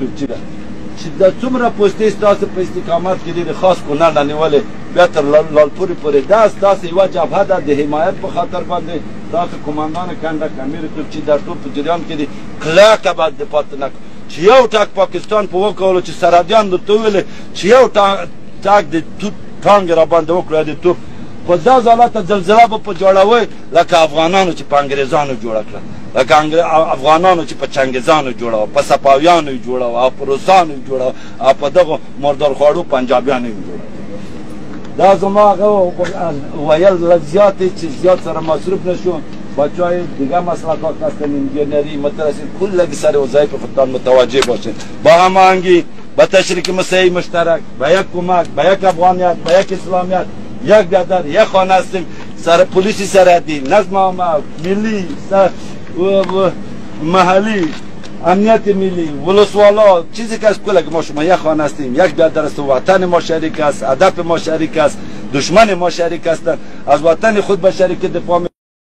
چې ده چې دا څومره پوستې ستاسو په استقامت کې ډېرې خاص کونړ نه نیولې بیا تر لالپورې پورې دا ستاسو یوه جبهه ده د حمایت په خاطر باندې تاسو قمندان کنده کمیر کړ چې در ټول په جریان کې دي کلکه باید دفات نه چې یو ټاک پاکستان په وکولو چې سرحدیان درته وویلې چې یو ټاک د ټانګ را باندې وکړه د توپ په دا زالته زلزله به په جوړوي لکه افغانانو چې په انګریزانو جوړه کړه لکه افغانانو چې په چنګزانو جوړه په صفاویانو جوړه او په روسانو جوړه او په دغه مردار خوړو پنجابیانو جوړه دا زما هغه ویل لږ زیات چې زیات سره مصروف نشو بچه های دیگه مسلکات هستن انجینری مترسل کل سر وظایف خودتان متوجه باشین با هماهنگی با تشریک مسیحی مشترک با یک کمک با یک افغانیت با یک اسلامیت یک گدر یک خانه هستیم سر پلیسی سرحدی نظم آمه ملی سر محلی امنیت ملی ولسوالا چیزی که از کلک ما شما یک خانه هستیم یک برادر است وطن ما شریک است ادب ما شریک است دشمن ما شریک است از وطن خود به شریک دفاع